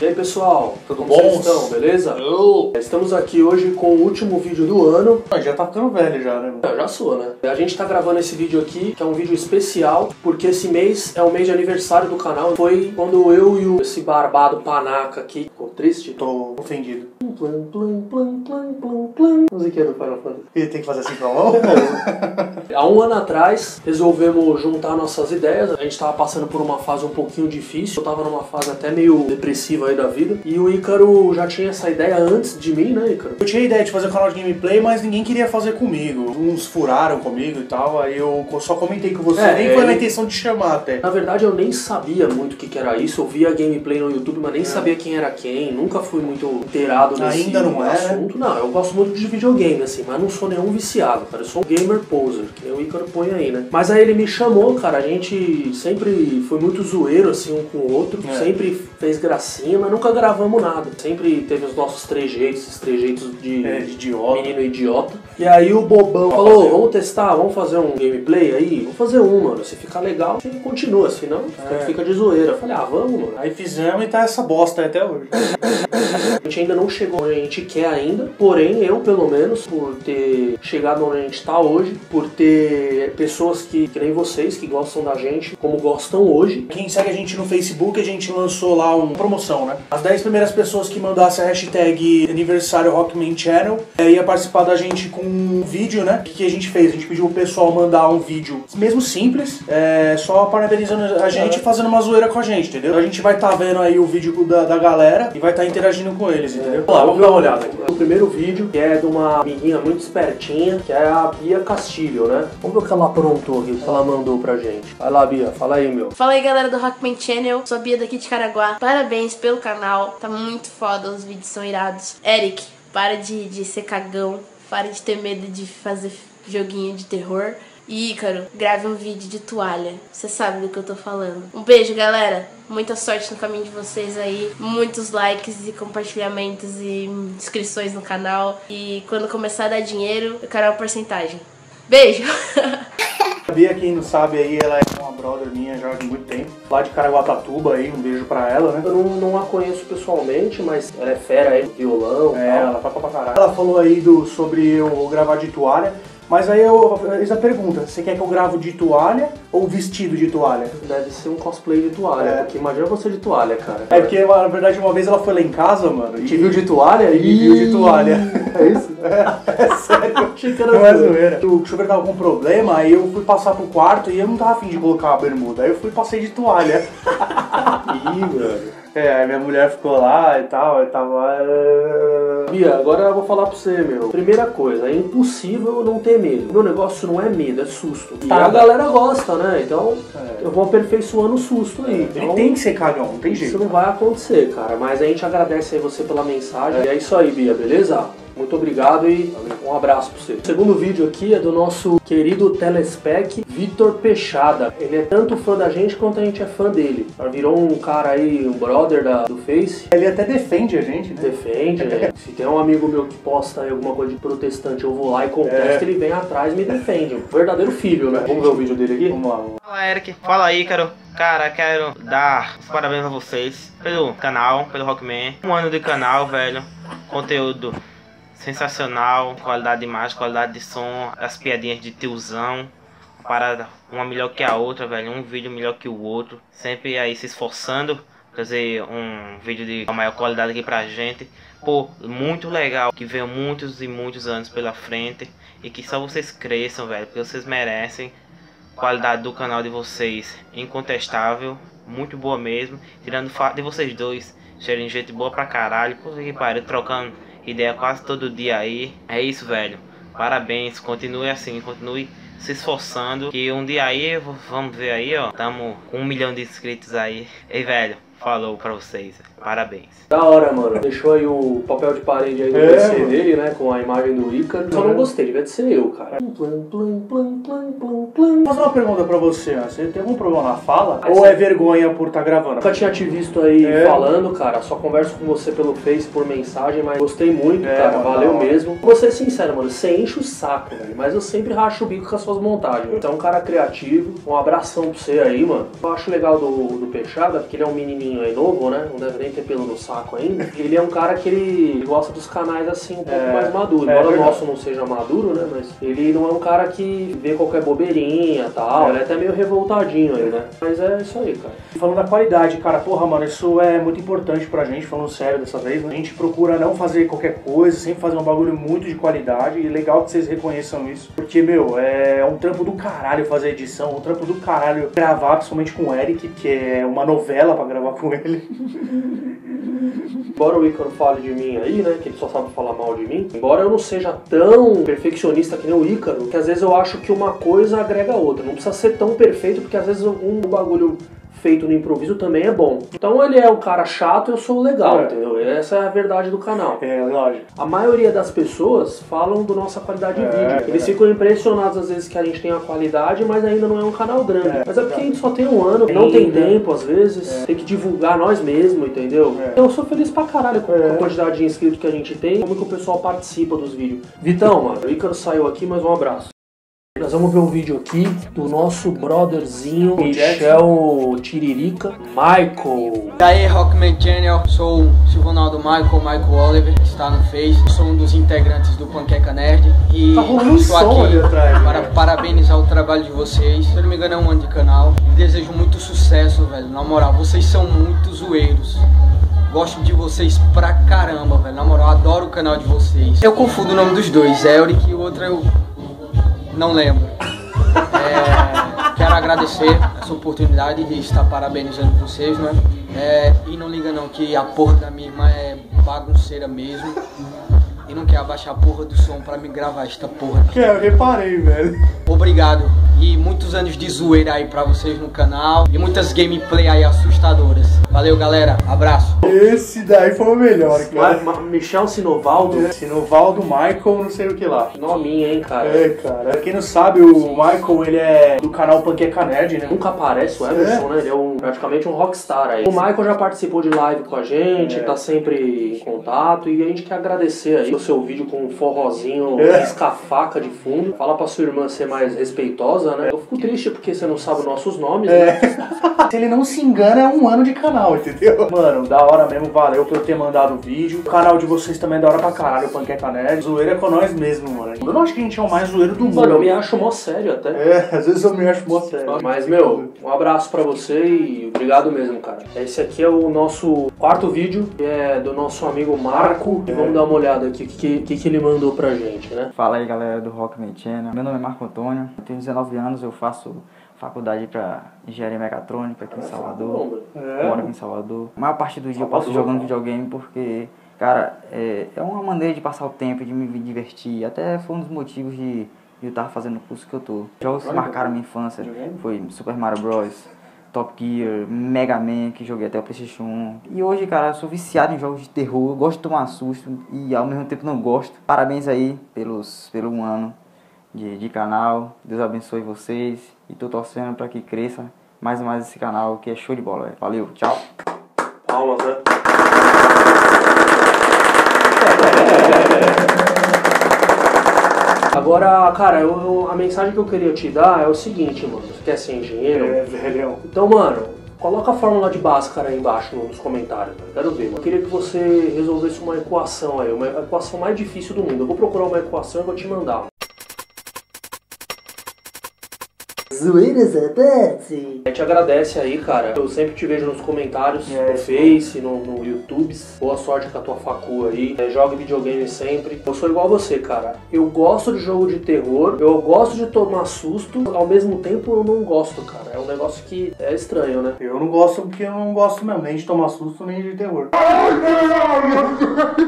E aí pessoal, Tudo como bom? vocês estão, beleza? Eu... Estamos aqui hoje com o último vídeo do ano. Ah, já tá ficando velho já, né? É, já sou, né? A gente tá gravando esse vídeo aqui, que é um vídeo especial, porque esse mês é o mês de aniversário do canal. Foi quando eu e o, esse barbado panaca aqui, ficou triste? Tô ofendido. Plan, plan, plan, plan, plan, plan. Musiquinha do Final Fantasy. E tem que fazer assim com a mão? Há um ano atrás, resolvemos juntar nossas ideias. A gente tava passando por uma fase um pouquinho difícil. Eu tava numa fase até meio depressiva aí da vida. E o Ícaro já tinha essa ideia antes de mim, né, Ícaro? Eu tinha a ideia de fazer um canal de gameplay, mas ninguém queria fazer comigo. Uns furaram comigo e tal, aí eu só comentei com você. É, Nem foi é. na intenção de chamar até. Na verdade, eu nem sabia muito o que, que era isso. Eu via gameplay no YouTube, mas nem sabia quem era quem. Nunca fui muito inteirado nesse Ainda não é, né? assunto. Não, eu gosto muito de videogame, assim, mas não sou nenhum viciado, cara. Eu sou um gamer poser, que nem o Ícaro põe aí, né? Mas aí ele me chamou, cara. A gente sempre foi muito zoeiro, assim, um com o outro. É. Sempre fez gracinha, mas nunca gravamos nada. Sempre teve os nossos trejeitos, esses trejeitos de, É, de idiota. menino idiota. E aí o bobão falou, vamos testar, vamos fazer um gameplay aí? Vamos fazer um, mano. Se ficar legal, a gente continua, senão É. fica de zoeira. Eu falei, ah, vamos, mano. Aí fizemos e tá essa bosta até hoje. A gente ainda não chegou onde a gente quer ainda, porém eu, pelo menos, por ter chegado onde a gente tá hoje, por ter pessoas que, que nem vocês, que gostam da gente, como gostam hoje, Quem segue a gente no Facebook, a gente lançou lá uma promoção, né? As 10 primeiras pessoas que mandassem a hashtag aniversário Rockman Channel eh, ia participar da gente com um vídeo, né? O que, que a gente fez? A gente pediu o pessoal mandar um vídeo mesmo simples, eh, só parabenizando a gente e fazendo uma zoeira com a gente, entendeu? A gente vai estar vendo aí o vídeo da, da galera e vai estar interagindo com eles, entendeu? Vamos lá, vamos dar uma olhada aqui. O primeiro vídeo, que é de uma amiguinha muito espertinha, que é a Bia Castilho, né? Vamos ver o que ela aprontou aqui, o que ela mandou pra gente. Vai lá, Bia, fala aí, meu. Fala aí galera do Rockman Channel, sou a Bia daqui de Caraguá. Parabéns pelo canal, tá muito foda, os vídeos são irados. Eric, para de, de ser cagão, para de ter medo de fazer joguinho de terror. E Ícaro, grave um vídeo de toalha. Você sabe do que eu tô falando. Um beijo, galera. Muita sorte no caminho de vocês aí. Muitos likes e compartilhamentos e inscrições no canal. E quando começar a dar dinheiro, eu quero uma porcentagem. Beijo! Bia, quem não sabe aí, ela é uma brother minha já de muito tempo. Lá de Caraguatatuba aí, um beijo pra ela, né? Eu não, não a conheço pessoalmente, mas ela é fera aí violão É, tal. ela toca pra caralho. Ela falou aí do, sobre eu gravar de toalha, mas aí eu fiz a pergunta, você quer que eu gravo de toalha ou vestido de toalha? Deve ser um cosplay de toalha, É. porque imagina você de toalha, cara. É porque, na verdade, uma vez ela foi lá em casa, mano, Te e viu de toalha e viu de toalha. É isso? É sério. Achei que era Não é zoeira. zoeira. O chuveiro tava com problema, aí eu fui passar pro quarto e eu não tava afim de colocar a bermuda. Aí eu fui e passei de toalha. Mano. É, aí minha mulher ficou lá e tal, eu tava. eh, Bia, agora eu vou falar pra você, meu. Primeira coisa, é impossível não ter medo. Meu negócio não é medo, é susto. E Tá. a galera gosta, né? Então É. eu vou aperfeiçoando o susto aí. Ele Então, tem que ser cagão, não tem Isso jeito. não vai acontecer, cara. Mas a gente agradece aí você pela mensagem. E é isso aí, Bia, beleza? Muito obrigado e um abraço pra você. O segundo vídeo aqui é do nosso querido telespec Vitor Peixada. Ele é tanto fã da gente quanto a gente é fã dele. Ele virou um cara aí, um brother da, do Face. Ele até defende a gente, né? Defende, né? Se tem um amigo meu que posta aí alguma coisa de protestante, eu vou lá e contesto, É. ele vem atrás e me defende. Um verdadeiro filho, né? Vamos ver o vídeo dele aqui? Vamos lá, vamos lá. Fala Eric, fala aí, Ícaro. Cara, quero dar os parabéns a vocês pelo canal, pelo Rockman. Um ano de canal, velho. Conteúdo sensacional, qualidade de imagem, qualidade de som, as piadinhas de tiozão. Uma Parada uma melhor que a outra, velho. Um vídeo melhor que o outro. Sempre aí se esforçando. Trazer um vídeo de maior qualidade aqui pra gente. Pô, muito legal. Que venham muitos e muitos anos pela frente. E que só vocês cresçam, velho. Porque vocês merecem qualidade do canal de vocês incontestável, muito boa mesmo. Tirando o fato de vocês dois serem gente boa pra caralho, puta que pariu, trocando ideia quase todo dia aí. É isso, velho. Parabéns, continue assim, continue se esforçando. Que um dia aí, vamos ver aí, ó. Tamo com um milhão de inscritos aí. Ei, velho, falou pra vocês. Parabéns. Da hora, mano. Deixou aí o papel de parede aí do É, PC mano. dele, né? Com a imagem do Ícaro. Só É. não gostei, devia de ser eu, cara. Plan, plan, plan, plan, plan, plan. Vou fazer uma pergunta pra você, ó. Você tem algum problema na fala? Ou é vergonha por estar gravando? Nunca tinha te visto aí É. falando, cara. Só converso com você pelo Face, por mensagem, mas gostei muito, É, cara. mano, Valeu mesmo. Vou ser sincero, mano. Você enche o saco, velho. Mas eu sempre racho o bico com as suas montagens. Você é um cara criativo. Um abração pra você aí, mano. Eu acho legal do, do Peixada, porque ele é um menininho senhorzinho aí novo, né? Não deve nem ter pelo no saco ainda. Ele é um cara que ele gosta dos canais assim um pouco É, mais maduro. é Embora o nosso não seja maduro, né? Mas ele não é um cara que vê qualquer bobeirinha e tal. É. Ele é até meio revoltadinho aí, né? Mas é isso aí, cara. Falando da qualidade, cara, porra, mano, isso é muito importante pra gente, falando sério dessa vez. né? A gente procura não fazer qualquer coisa, sempre fazer um bagulho muito de qualidade. E legal que vocês reconheçam isso. Porque, meu, é um trampo do caralho fazer edição, um trampo do caralho gravar, principalmente com o Eric, que é uma novela pra gravar com ele. Embora o Ícaro fale de mim aí, né? Que ele só sabe falar mal de mim. Embora eu não seja tão perfeccionista que nem o Ícaro, que às vezes eu acho que uma coisa agrega a outra. Não precisa ser tão perfeito, porque às vezes um bagulho feito no improviso também é bom. Então ele é o cara chato, eu sou o legal, É. entendeu? Essa é a verdade do canal. É, lógico. A maioria das pessoas falam da nossa qualidade de É, vídeo. é. Eles ficam impressionados às vezes que a gente tem a qualidade, mas ainda não é um canal grande. É, mas é porque a gente só tem um ano, não tem tempo às vezes, tem que divulgar nós mesmos, entendeu? É. Então eu sou feliz pra caralho com É. a quantidade de inscritos que a gente tem, como que o pessoal participa dos vídeos. Vitão, mano, o Ícaro saiu aqui, mas um abraço. Nós vamos ver um vídeo aqui do nosso brotherzinho Michel Tiririca, Michael. E aí, Rockman Channel, sou o Silvonaldo Michael, Michael Oliver, que está no Face, sou um dos integrantes do Panqueca Nerd e Tá estou aqui atrás, para velho. parabenizar o trabalho de vocês. Se eu não me engano, é um ano de canal. Desejo muito sucesso, velho. Na moral, vocês são muito zoeiros. Gosto de vocês pra caramba, velho. Na moral, adoro o canal de vocês. Eu confundo o nome dos dois, Elric e o outro eu não lembro. É, quero agradecer essa oportunidade de estar parabenizando vocês, né? É, e não liga não que a porra da minha irmã é bagunceira mesmo. E não quer abaixar a porra do som pra me gravar esta porra. Que eu reparei, velho. Obrigado. E muitos anos de zoeira aí pra vocês no canal. E muitas gameplay aí assustadoras. Valeu, galera. Abraço. Esse daí foi o melhor, cara. Ma- Michel Sinovaldo, Sinovaldo Michael, não sei o que lá. nominha, hein, cara. É, cara. Pra quem não sabe, o Michael, ele é do canal Panqueca Nerd, né? Nunca aparece o Emerson, né? Ele é um, praticamente um rockstar aí. O Michael já participou de live com a gente, É. tá sempre em contato e a gente quer agradecer aí o seu vídeo com um forrozinho É. escafaca de fundo. Fala pra sua irmã ser mais respeitosa, né? Eu fico triste porque você não sabe os nossos nomes, É. né? Se ele não se engana, é um ano de canal, entendeu? Mano, da hora mesmo, valeu por eu ter mandado o vídeo. O canal de vocês também é da hora pra caralho, Panqueca Nerd. Zoeira é com nós mesmo, mano. Eu não acho que a gente é o mais zoeiro do mundo. Mano, eu me acho mó sério até. É, às vezes eu me acho mó sério. Mas, meu, um abraço pra você e obrigado mesmo, cara. Esse aqui é o nosso quarto vídeo, que é do nosso amigo Marco. E vamos dar uma olhada aqui o que, que, que ele mandou pra gente, né? Fala aí galera do Rockman Channel. Meu nome é Marco Antônio, eu tenho 19 anos, eu faço faculdade para engenharia mecatrônica aqui em Salvador. É. Moro aqui em Salvador. A maior parte do dia eu passo jogando videogame porque, cara, é, é uma maneira de passar o tempo, de me divertir. Até foi um dos motivos de de eu estar fazendo o curso que eu tô. Jogos que marcaram minha infância foi Super Mario Bros. Top Gear, Mega Man, que joguei até o Playstation 1. E hoje, cara, eu sou viciado em jogos de terror, gosto de tomar susto e ao mesmo tempo não gosto. Parabéns aí pelos, pelo um ano de, de canal. Deus abençoe vocês e tô torcendo para que cresça mais e mais esse canal que é show de bola. velho. Valeu, tchau. Palmas, né? Agora, cara, eu- eu- a mensagem que eu queria te dar é o seguinte, mano. Você quer ser engenheiro? É, velhão. Então, mano, coloca a fórmula de Bhaskara aí embaixo nos comentários, mano. Quero ver, mano. Eu queria que você resolvesse uma equação aí, uma equação mais difícil do mundo. Eu vou procurar uma equação e vou te mandar. Zoeiras à parte. A gente agradece aí, cara. Eu sempre te vejo nos comentários, É, no Face, no, no YouTube. Boa sorte com a tua facu aí. É, jogue videogame sempre. Eu sou igual a você, cara. Eu gosto de jogo de terror, eu gosto de tomar susto, ao mesmo tempo eu não gosto, cara. É um negócio que é estranho, né? Eu não gosto porque eu não gosto mesmo, nem de tomar susto, nem de terror.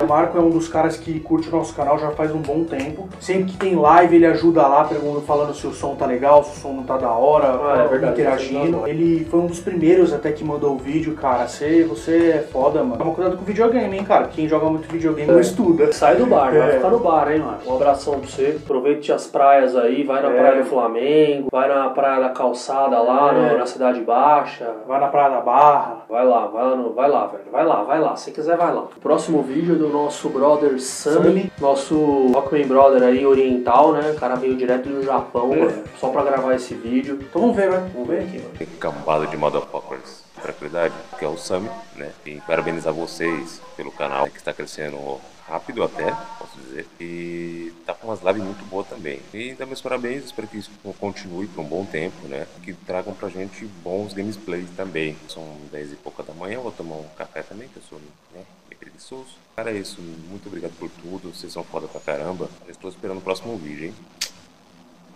O Marco é um dos caras que curte o nosso canal já faz um bom tempo. Sempre que tem live, ele ajuda lá, perguntando, falando se o som tá legal, se o som não tá da hora, Ah, é verdade, interagindo. Ele foi um dos primeiros até que mandou o vídeo, cara. Você, você é foda, mano. Toma cuidado com o videogame, hein, cara. Quem joga muito videogame não estuda. Sai do bar, vai É. ficar no bar, hein, mano. Um abração pra você. Aproveite as praias aí, vai na É. praia do Flamengo, vai na praia da calçada lá, É. no- na Cidade Baixa. Vai na Praia da Barra. Vai lá, vai lá, no- vai lá, velho. Vai lá, vai lá. Se quiser, vai lá. O próximo vídeo é do nosso brother Sammy, nosso Rockman Brother aí, oriental, né? O cara veio direto do Japão, É. mano, só pra gravar esse vídeo. Então vamos ver, vai. Vamos ver aqui, mano. Cambada de motherfuckers. tranquilidade, que é o Summit, né? E parabenizar vocês pelo canal que está crescendo rápido até, posso dizer, e tá com umas lives muito boas também. E dar meus parabéns, espero que isso continue por um bom tempo, né? Que tragam pra gente bons gameplays também. São 10 e pouca da manhã, vou tomar um café também, que eu sou né, preguiçoso. Cara, é isso, muito obrigado por tudo, vocês são foda pra caramba. Eu estou esperando o próximo vídeo, hein?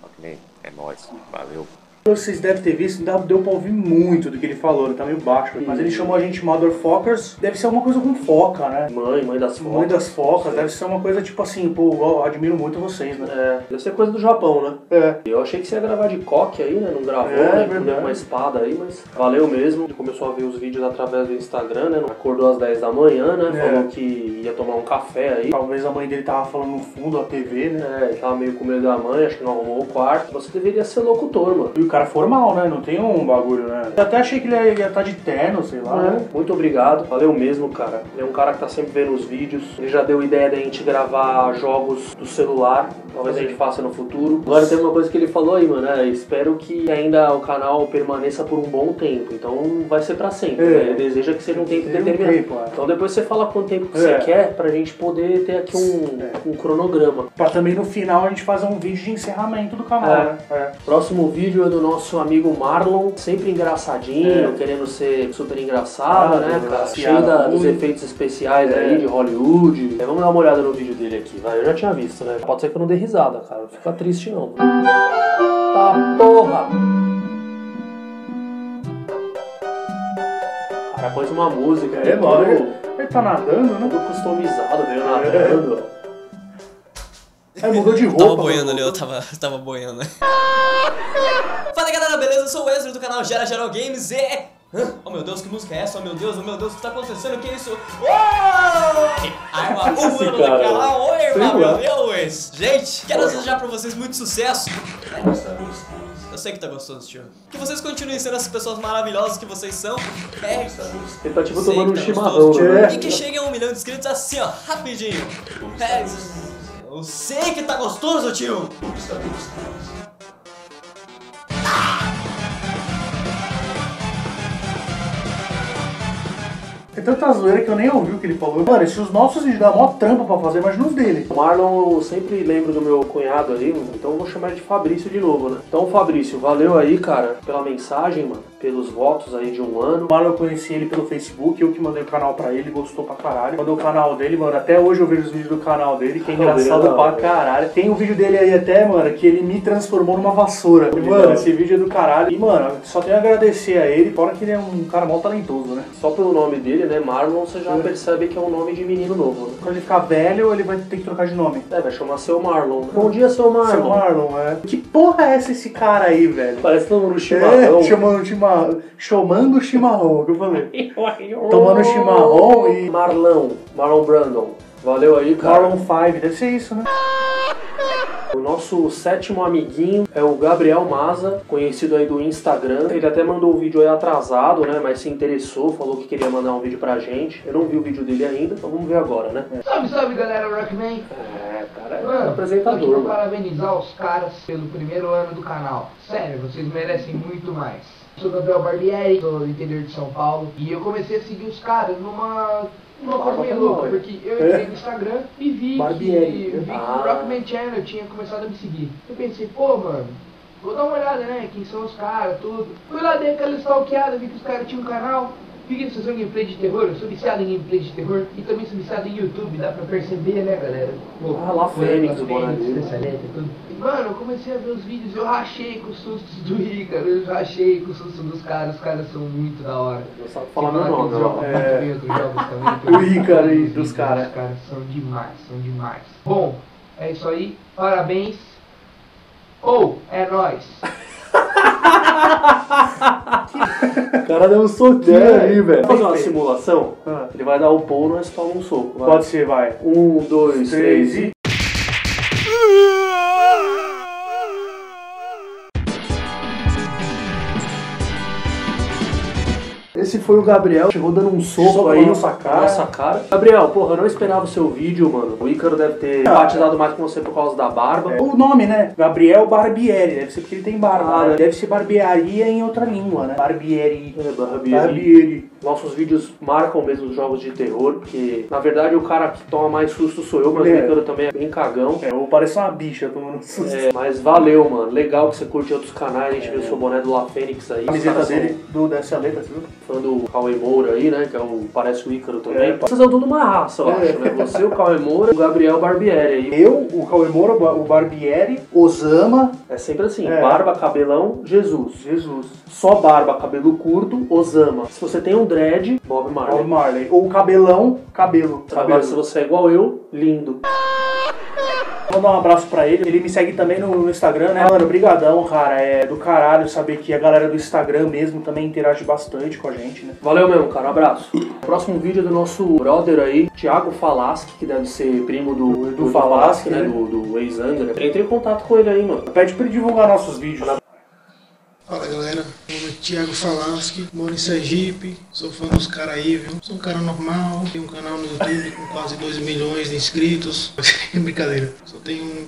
Ok, é nóis, valeu. Vocês devem ter visto, deu pra ouvir muito do que ele falou, ele tá meio baixo. Mas ele chamou a gente Motherfuckers, deve ser alguma coisa com foca, né? Mãe, mãe das Mãe fotos. das focas, deve ser uma coisa tipo assim, pô, eu admiro muito vocês, né? É, deve ser coisa do Japão, né? É. Eu achei que você ia gravar de coque aí, né? Não gravou, É, né? verdade. Com uma espada aí, mas valeu mesmo. Ele começou a ver os vídeos através do Instagram, né? Acordou às 10 da manhã, né? É. Falou que ia tomar um café aí. Talvez a mãe dele tava falando no fundo, a TV, né? É, ele tava meio com medo da mãe, acho que não arrumou o quarto. Você deveria ser locutor, mano. E o cara formal, né? Não tem um bagulho, né? Eu até achei que ele ia estar de terno, sei lá. né? Muito obrigado, valeu mesmo, cara. Ele é um cara que tá sempre vendo os vídeos. Ele já deu ideia da gente gravar jogos do celular. Talvez a gente faça no futuro. Agora tem uma coisa que ele falou aí, mano. É, espero que ainda o canal permaneça por um bom tempo. Então vai ser pra sempre. É. né? Ele deseja que seja um tempo Tem um determinado. tempo, é. Então depois você fala quanto tempo que É. você quer pra gente poder ter aqui um, um cronograma. Pra também no final a gente fazer um vídeo de encerramento do canal, É. né? É. Próximo vídeo é do nosso amigo Marlon, sempre engraçadinho, É. querendo ser super engraçado, Ah, né, é, cara? piada Cheio da- dos efeitos especiais É. aí de Hollywood. É, vamos dar uma olhada no vídeo dele aqui, vai. Eu já tinha visto, né? Pode ser que eu não dê risada, cara. Não fica triste, não. Tá porra! Cara, pôs uma música aí, É, mano. Ele tá nadando, né? todo customizado, veio nadando. É, mudou de roupa. tava boiando ali, eu tava, tava boiando. Fala galera, beleza? Eu sou o Wesley do canal Gera Geral Games e... Oh meu Deus, que música é essa? Oh meu Deus, oh meu Deus, o que tá acontecendo? O que é isso? Uou! Do cara, canal, oi, irmão, meu Deus! Gente, quero desejar pra vocês muito sucesso. Eu sei que tá gostoso, tio. Que vocês continuem sendo essas pessoas maravilhosas que vocês são. É, Ele tá tipo tomando um tá chimarrão, né? E que cheguem a um milhão de inscritos assim, ó, rapidinho. É, eu sei que tá gostoso, tio. Tem tanta zoeira que eu nem ouvi o que ele falou. Mano, se os nossos vídeos dá mó trampa pra fazer, imagina os dele. O Marlon, eu sempre lembro do meu cunhado aí, então eu vou chamar ele de Fabrício de novo, né? Então, Fabrício, valeu aí, cara, pela mensagem, mano, pelos votos aí de um ano. O Marlon eu conheci ele pelo Facebook, eu que mandei o canal pra ele, gostou pra caralho. Mandou o canal dele, mano, até hoje eu vejo os vídeos do canal dele, que é é engraçado da pra hora. caralho. Tem um vídeo dele aí até, mano, que ele me transformou numa vassoura. E, mano, esse vídeo é do caralho. E, mano, só tenho a agradecer a ele, fora que ele é um cara mó talentoso, né? Só pelo nome dele, né, Marlon, você já percebe que é um nome de menino novo, né? Quando ele ficar velho, ele vai ter que trocar de nome. É, vai chamar seu Marlon. né? Bom dia, seu Marlon. Seu Marlon, é. Que porra é essa esse cara aí, velho? Parece todo mundo chimarrão. É, chamando chimarrão. Chamando chimarrão, que eu falei. Tomando chimarrão e. Marlon, Marlon Brandon. Valeu aí, cara. Marlon 5, deve ser isso, né? O nosso sétimo amiguinho é o Gabriel Maza, conhecido aí do Instagram. Ele até mandou o vídeo aí atrasado, né? Mas se interessou, falou que queria mandar um vídeo pra gente. Eu não vi o vídeo dele ainda, então vamos ver agora, né? Salve, salve galera Rockman! É, cara, é Mano, aqui apresentador, pra mano. parabenizar os caras pelo primeiro ano do canal. Sério, vocês merecem muito mais. Sou Gabriel Barbieri, sou do interior de São Paulo, e eu comecei a seguir os caras numa. Uma coisa meio louca, porque eu entrei no Instagram e vi Barbieri. que, vi que Ah. o Rockman Channel tinha começado a me seguir. Eu pensei, pô, mano, vou dar uma olhada, né? Quem são os caras, tudo. Fui lá, dei aquela stalkeada, vi que os caras tinham um canal. Que eles faziam gameplay de terror, eu sou viciado em gameplay de terror e também sou viciado em YouTube, dá pra perceber, né, galera? Pô, Ah, lá Fênix, o boné Fênix, dele. Specialeta e tudo. E, Mano, eu comecei a ver os vídeos, eu rachei com os sustos do Ícaro, eu rachei com os sustos dos caras, os caras são muito da hora. Eu só falar meu nome, jogam É. muito bem outros jogos também, O Ícaro os dos caras. Os caras são demais, são demais. Bom, é isso aí, parabéns. Ou, é nóis. O cara deu um soquinho É, ali, velho. Vamos fazer uma simulação? Ah. Ele vai dar o pulo, nós toma um soco. vai. Pode ser, vai. Um, dois, Três três e. e. Esse foi o Gabriel, chegou dando um soco, Soco aí na nossa cara. nossa cara. Gabriel, porra, eu não esperava o seu vídeo, mano. O Ícaro deve ter Ah, batizado mais com você por causa da barba. O nome, né? Gabriel Barbieri, deve ser porque ele tem barba. Ah, né? Deve ser barbearia em outra língua, né? Barbieri. É, Barbieri. Barbieri. Nossos vídeos marcam mesmo os jogos de terror, porque na verdade o cara que toma mais susto sou eu, mas É. o também é bem cagão. É, eu pareço uma bicha tomando susto. É, mas valeu, mano. Legal que você curte outros canais. A gente viu o seu boné do La Fênix aí. A camiseta dele, do, dessa letra, viu? Fã do Cauê Moura aí, né? Que é o, parece o Ícaro também. É. Vocês são tudo uma raça, eu É. acho, né? Você, o Cauê Moura, o Gabriel Barbieri aí. Eu, o Cauê Moura, o Barbieri, Osama, É sempre assim, É. barba, cabelão, Jesus. Jesus. Só barba, cabelo curto, Osama. Se você tem um dread, Bob Marley. Bob Marley. Ou cabelão, cabelo. Agora, se você é igual eu, lindo. Vou dar um abraço pra ele. Ele me segue também no, no Instagram, né? Mano, brigadão, cara. É do caralho saber que a galera do Instagram mesmo também interage bastante com a gente, né? Valeu mesmo, cara. Um abraço. Próximo vídeo é do nosso brother aí, Thiago Falaschi, que deve ser primo do Edu Falaschi, né? né? Do, do ex-Angra. Entre em contato com ele aí, mano. Pede pra ele divulgar nossos vídeos. Fala galera, meu nome é Thiago Falaschi, moro em Sergipe, sou fã dos caras aí, viu? Sou um cara normal, tenho um canal no YouTube com quase 2 milhões de inscritos. Brincadeira, só tenho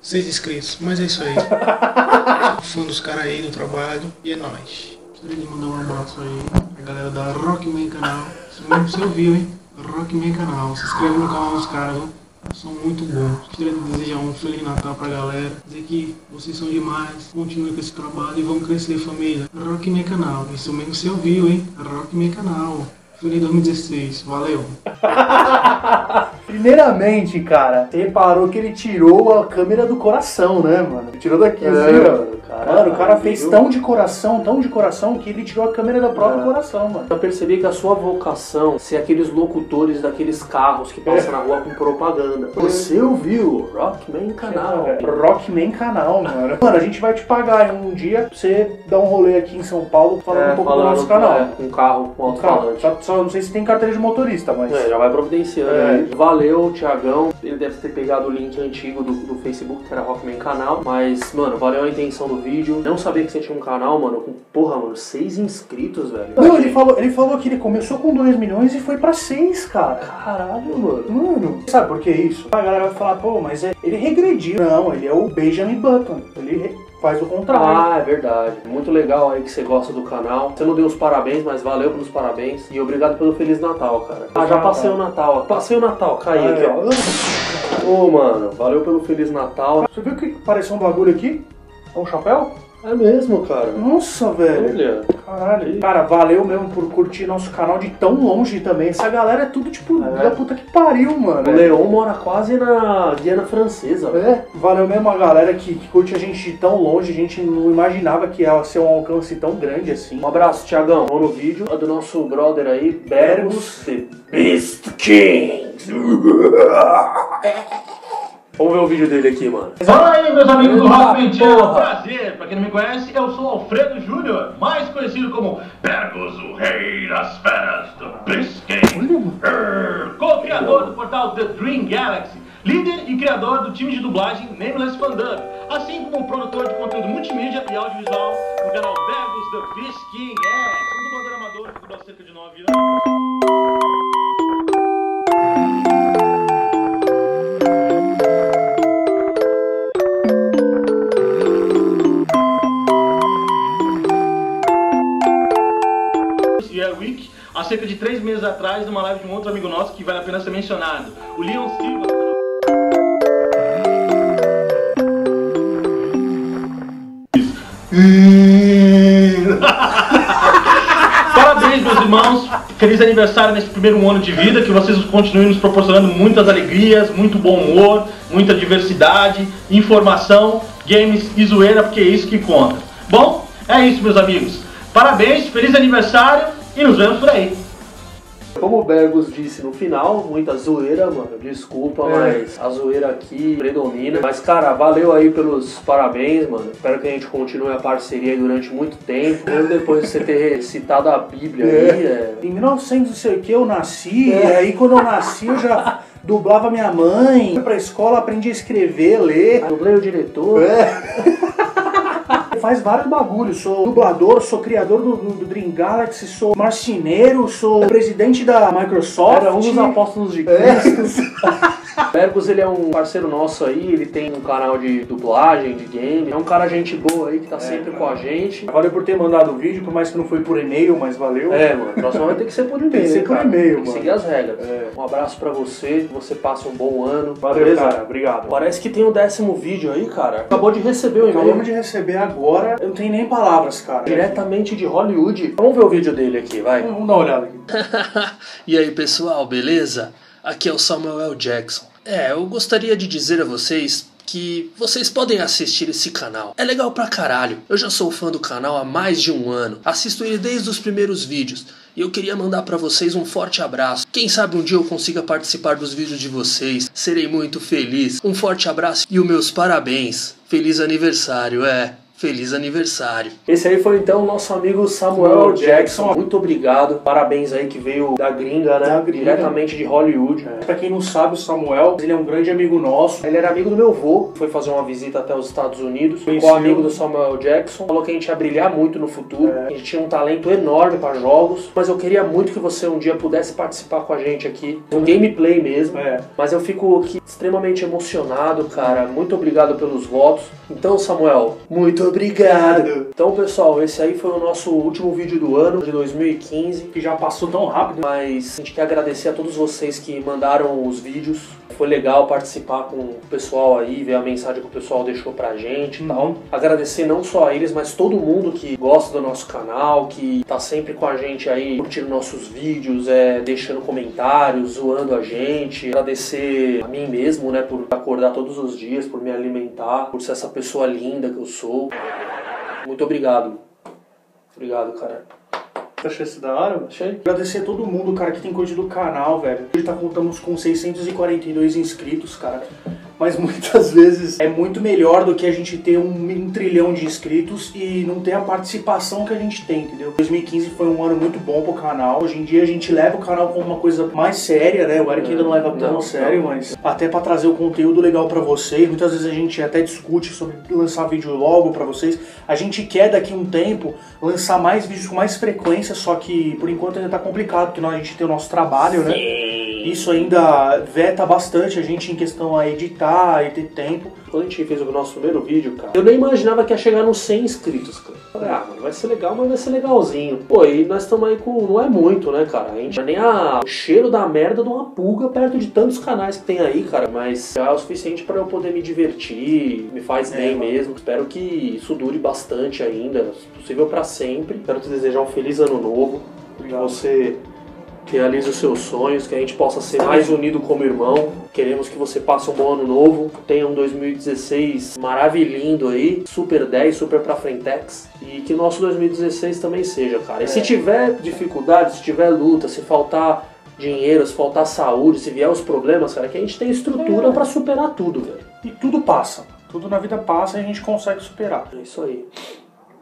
6 inscritos, mas é isso aí. Sou fã dos caras aí do trabalho e é nóis. Gostaria de mandar um abraço aí pra galera da Rockman Canal. Mesmo você ouviu, hein? Rockman Canal. Se inscreve no canal dos caras, viu? São muito bons. De desejar um Feliz Natal pra galera. Dizer que vocês são demais. Continue com esse trabalho e vamos crescer, família. Rockman Canal. Isso mesmo você ouviu, hein? Rockman Canal. Feliz 2016. Valeu. Primeiramente, cara, você reparou que ele tirou a câmera do coração, né, mano? Ele tirou daqui, É, assim, mano, cara, Mano, o cara fez viu? tão de coração, tão de coração, que ele tirou a câmera do próprio É. coração, mano. Eu percebi que a sua vocação é ser aqueles locutores daqueles carros que passam na rua com propaganda. Você ouviu? Rockman Canal. É, Rockman Canal, mano. Mano, a gente vai te pagar em um dia pra você dar um rolê aqui em São Paulo falando É, um pouco do falando, nosso canal. é, com um carro com alto-falante. Só, só não sei se tem carteira de motorista, mas. É, já vai providenciando É. Valeu, Tiagão. Ele deve ter pegado o link antigo do, do Facebook, que era Rockman Canal. Mas, mano, valeu a intenção do vídeo. Não sabia que você tinha um canal, mano, com, porra, mano, seis inscritos, velho. Não, ele falou, ele falou que ele começou com 2 milhões e foi pra 6, cara. Caralho, mano. Mano, sabe por que isso? A galera vai falar, pô, mas é, ele regrediu. Não, ele é o Benjamin Button. Ele faz o contrário. Ah, é verdade. Muito legal aí que você gosta do canal. Você não deu os parabéns, mas valeu pelos parabéns. E obrigado pelo Feliz Natal, cara. Ah, já passei o Natal. Passei o Natal, caí Ah, aqui, é. ó. Ô, mano, valeu pelo Feliz Natal. Você viu que apareceu um bagulho aqui? É um chapéu? É mesmo, cara. Nossa, velho. Olha. Caralho. Cara, valeu mesmo por curtir nosso canal de tão longe também. Essa galera é tudo tipo É. da puta que pariu, mano. O Leon mora quase na Guiana Francesa. velho. É, valeu mesmo a galera que, que curte a gente de tão longe, a gente não imaginava que ia ser um alcance tão grande assim. Um abraço, Tiagão. Vamos no vídeo é do nosso brother aí, Bergus The Beast King. Vamos ver o vídeo dele aqui, mano. Fala aí, meus amigos do Channel. porra. Prazer, pra quem não me conhece, eu sou Alfredo Júnior, mais conhecido como Bergus, o rei das feras do Briskin. Co-criador do portal The Dream Galaxy, líder e criador do time de dublagem Nameless Fandom, assim como produtor de conteúdo multimídia e audiovisual no canal Bergus The King. É, sou um dublador amador que dubla há cerca de 9 anos. Há cerca de três meses atrás, numa live de um outro amigo nosso que vale a pena ser mencionado, o Leon Silva. Parabéns, meus irmãos. Feliz aniversário nesse primeiro ano de vida. Que vocês continuem nos proporcionando muitas alegrias, muito bom humor, muita diversidade, informação, games e zoeira, porque é isso que conta. Bom, é isso, meus amigos. Parabéns, feliz aniversário e nos vemos por aí. Como o Bergus disse no final, muita zoeira, mano. Desculpa, É. mas a zoeira aqui predomina. Mas, cara, valeu aí pelos parabéns, mano. Espero que a gente continue a parceria aí durante muito tempo. Mesmo depois de você ter citado a Bíblia aí, é. Em 1900 não sei o que eu nasci, É. e aí quando eu nasci eu já dublava minha mãe, fui pra escola, aprendi a escrever, ler. Dublei o diretor. É. Faz vários bagulhos. Sou dublador, sou criador do, do, do Dream Galaxy, sou marceneiro, sou presidente da Microsoft. Era um dos apóstolos de É. Cristo. Bergos, ele é um parceiro nosso aí, ele tem um canal de dublagem, de game. É um cara gente boa aí que tá sempre com a gente. Valeu por ter mandado o vídeo, por mais que não foi por e-mail, mas valeu. É, mano, a próxima vai ter que ser por e-mail. Tem que ser por cara? e-mail, mano. seguir as regras. É. Um abraço pra você, que você passe um bom ano. Valeu, Beleza? cara. Obrigado. Parece que tem um décimo vídeo aí, cara. Acabou de receber o Acabamos e-mail. de receber agora. Eu não tenho nem palavras, cara. Diretamente de Hollywood. Vamos ver o vídeo dele aqui, vai. Vamos dar uma olhada aqui. E aí pessoal, beleza? Aqui é o Samuel L. Jackson. É, eu gostaria de dizer a vocês que vocês podem assistir esse canal. É legal pra caralho. Eu já sou fã do canal há mais de um ano. Assisto ele desde os primeiros vídeos. E eu queria mandar pra vocês um forte abraço. Quem sabe um dia eu consiga participar dos vídeos de vocês. Serei muito feliz. Um forte abraço e os meus parabéns. Feliz aniversário, é. Feliz aniversário. Esse aí foi então o nosso amigo Samuel Jackson. Muito obrigado. Parabéns aí que veio da gringa, né? Da gringa. Diretamente de Hollywood. Pra quem não sabe, o Samuel, ele é um grande amigo nosso. Ele era amigo do meu avô, foi fazer uma visita até os Estados Unidos. Ficou amigo do Samuel Jackson. Falou que a gente ia brilhar muito no futuro. É. A gente tinha um talento enorme para jogos. Mas eu queria muito que você um dia pudesse participar com a gente aqui. Um gameplay mesmo. É. Mas eu fico aqui extremamente emocionado, cara. Muito obrigado pelos votos. Então, Samuel, muito obrigado. Então, pessoal, esse aí foi o nosso último vídeo do ano, de 2015. Que já passou tão rápido. Mas a gente quer agradecer a todos vocês que mandaram os vídeos. Foi legal participar com o pessoal aí, ver a mensagem que o pessoal deixou pra gente e tal. Agradecer não só a eles, mas todo mundo que gosta do nosso canal, que tá sempre com a gente aí, curtindo nossos vídeos, é, deixando comentários, zoando a gente. Agradecer a mim mesmo, né, por acordar todos os dias, por me alimentar, por ser essa pessoa linda que eu sou. Muito obrigado. Obrigado, cara. Achando isso da hora? Achei. Agradecer a todo mundo, cara, que tem curtido o canal, velho. Hoje tá contamos com 642 inscritos, cara. Mas muitas vezes é muito melhor do que a gente ter um, um trilhão de inscritos e não ter a participação que a gente tem, entendeu? 2015 foi um ano muito bom pro canal. Hoje em dia a gente leva o canal como uma coisa mais séria, né? O Eric ainda não leva tão Não, a sério, não. mas até pra trazer o conteúdo legal pra vocês. Muitas vezes a gente até discute sobre lançar vídeo logo pra vocês. A gente quer daqui a um tempo lançar mais vídeos com mais frequência, só que por enquanto ainda tá complicado, porque nós, a gente tem o nosso trabalho, né? Isso ainda veta bastante a gente em questão a editar e ter tempo. Quando a gente fez o nosso primeiro vídeo, cara, eu nem imaginava que ia chegar nos 100 inscritos, cara. Falei, ah, mano, vai ser legal, mas vai ser legalzinho. Pô, e nós estamos aí com. Não é muito, né, cara? A gente não é nem a... o cheiro da merda de uma pulga perto de tantos canais que tem aí, cara. Mas já é o suficiente pra eu poder me divertir, me faz É, bem mano. mesmo. Espero que isso dure bastante ainda, se possível pra sempre. Quero te desejar um feliz ano novo. Que você realize os seus sonhos, que a gente possa ser mais unido como irmão. Queremos que você passe um bom ano novo, tenha um 2016 maravilhindo aí, super 10, super pra frentex. E que nosso 2016 também seja, cara. E se tiver dificuldade, se tiver luta, se faltar dinheiro, se faltar saúde, se vier os problemas, cara, que a gente tem estrutura pra superar tudo, velho. E tudo passa. Tudo na vida passa e a gente consegue superar. É isso aí.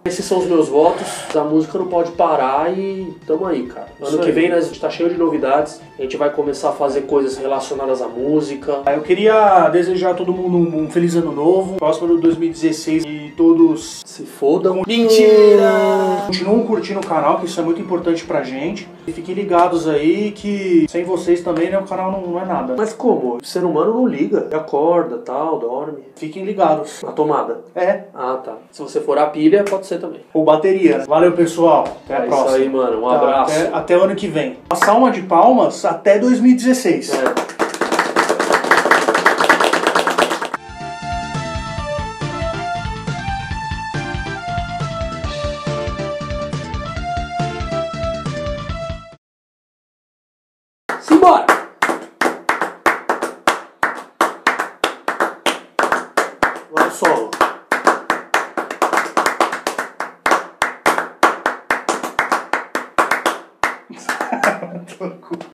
Esses são os meus votos. A música não pode parar e tamo aí, cara. Ano que vem nós- a gente tá cheio de novidades. A gente vai começar a fazer coisas relacionadas à música. Eu queria desejar a todo mundo um, feliz ano novo, próximo do 2016 e todos Se fodam. Mentira! Continuem curtindo o canal, que isso é muito importante pra gente. E fiquem ligados aí que sem vocês também né, o canal não, não é nada. Mas como? O ser humano não liga. Acorda, tal, dorme. Fiquem ligados. Na tomada. É, Ah, tá. Se você for a pilha, pode ser também. ou bateria. Valeu, pessoal. Até a é próxima. isso aí, mano. Um Tá, abraço. Até, até ano que vem. Uma salva de palmas até 2016. É.